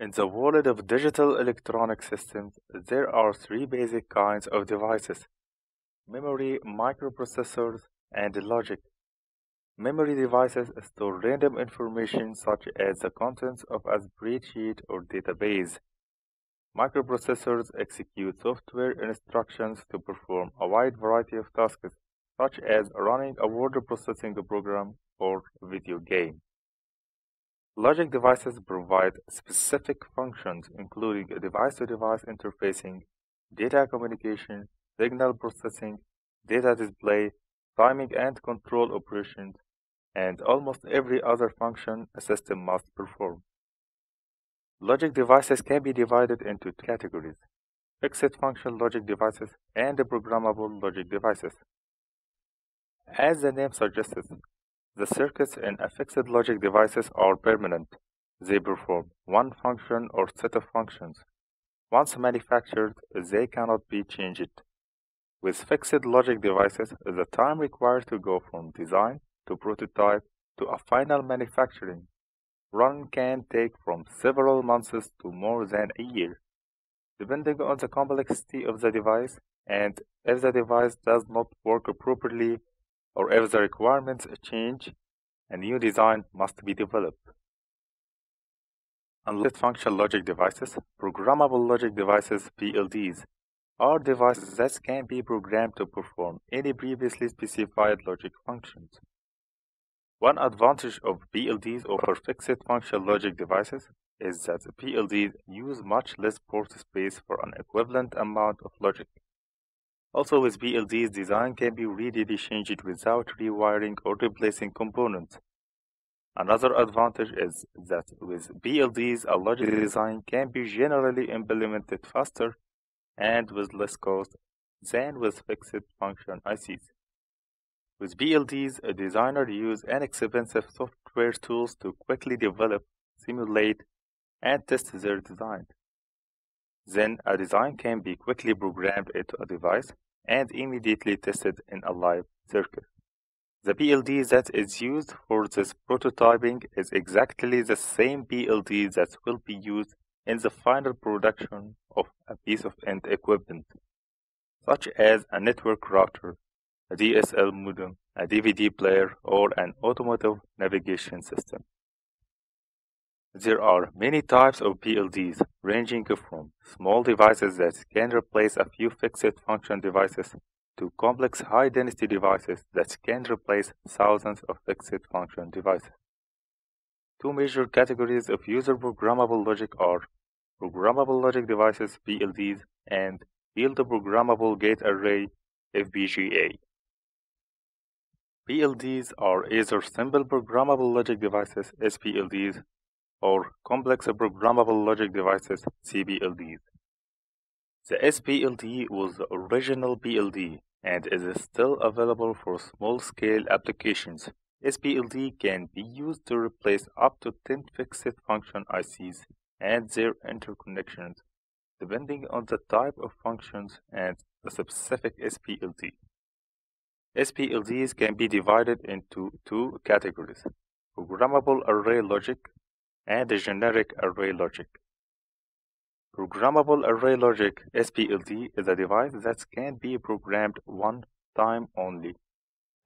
In the world of digital electronic systems, there are three basic kinds of devices memory, microprocessors, and logic. Memory devices store random information such as the contents of a spreadsheet or database. Microprocessors execute software instructions to perform a wide variety of tasks, such as running a word processing program or video game. Logic devices provide specific functions including device-to-device interfacing, data communication, signal processing, data display, timing and control operations, and almost every other function a system must perform. Logic devices can be divided into categories, fixed function logic devices and programmable logic devices. As the name suggests, the circuits in a fixed logic devices are permanent. They perform one function or set of functions. Once manufactured, they cannot be changed. With fixed logic devices, the time required to go from design to prototype to a final manufacturing run can take from several months to more than a year, depending on the complexity of the device and if the device does not work properly or if the requirements change, a new design must be developed. Unless function logic devices, programmable logic devices PLDs are devices that can be programmed to perform any previously specified logic functions. One advantage of PLDs over fixed function logic devices is that PLDs use much less port space for an equivalent amount of logic. Also with PLDs, design can be readily changed without rewiring or replacing components. Another advantage is that with PLDs, a logic design can be generally implemented faster and with less cost than with fixed function ICs. With PLDs, a designer uses inexpensive software tools to quickly develop, simulate, and test their design. Then a design can be quickly programmed into a device and immediately tested in a live circuit. The PLD that is used for this prototyping is exactly the same PLD that will be used in the final production of a piece of end equipment, such as a network router, a DSL modem, a DVD player, or an automotive navigation system. There are many types of PLDs, ranging from small devices that can replace a few fixed function devices to complex high-density devices that can replace thousands of fixed function devices. Two major categories of user programmable logic are programmable logic devices PLDs and field programmable gate array FPGA. PLDs are either simple programmable logic devices SPLDs or complex programmable logic devices CPLDs. The SPLD was the original PLD and is still available for small-scale applications. SPLD can be used to replace up to 10 fixed function ICs and their interconnections, depending on the type of functions and the specific SPLD. SPLDs can be divided into two categories, programmable array logic and the generic array logic. Programmable array logic SPLD is a device that can be programmed one time only.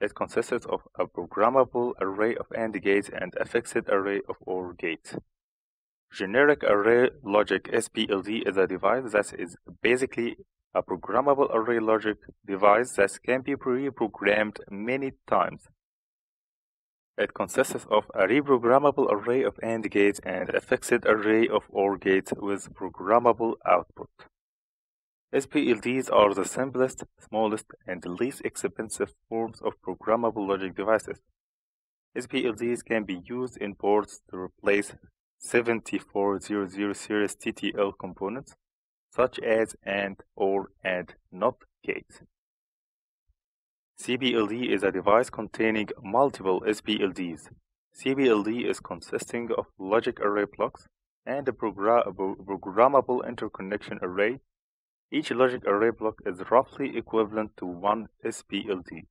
It consists of a programmable array of AND gates and a fixed array of OR gates. Generic array logic SPLD is a device that is basically a programmable array logic device that can be pre-programmed many times. It consists of a reprogrammable array of AND gates and a fixed array of OR gates with programmable output. SPLDs are the simplest, smallest, and least expensive forms of programmable logic devices. SPLDs can be used in boards to replace 7400 series TTL components, such as AND, OR, and NOT gates. CPLD is a device containing multiple SPLDs. CPLD is consisting of logic array blocks and a programmable interconnection array. Each logic array block is roughly equivalent to one SPLD.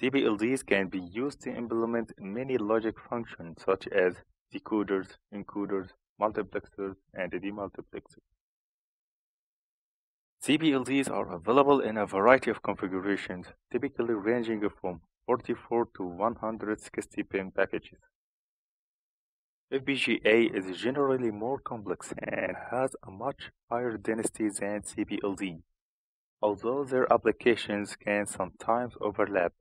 CPLDs can be used to implement many logic functions such as decoders, encoders, multiplexers, and demultiplexers. CPLDs are available in a variety of configurations, typically ranging from 44 to 160 pin packages. FPGA is generally more complex and has a much higher density than CPLD, although their applications can sometimes overlap.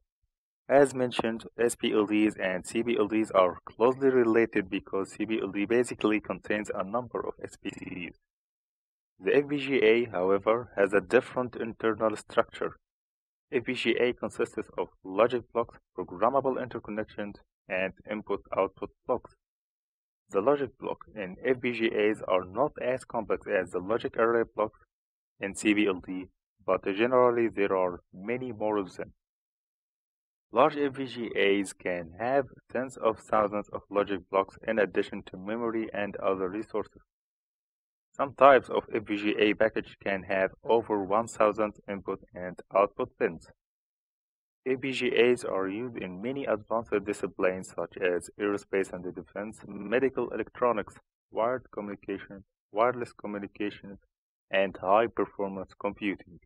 As mentioned, SPLDs and CPLDs are closely related because CPLD basically contains a number of SPLDs. The FPGA, however, has a different internal structure. FPGA consists of logic blocks, programmable interconnections, and input-output blocks. The logic blocks in FPGAs are not as complex as the logic array blocks in CPLD, but generally there are many more of them. Large FPGAs can have tens of thousands of logic blocks in addition to memory and other resources. Some types of FPGA package can have over 1000 input and output pins. FPGAs are used in many advanced disciplines such as aerospace and defense, medical electronics, wired communication, wireless communications, and high-performance computing.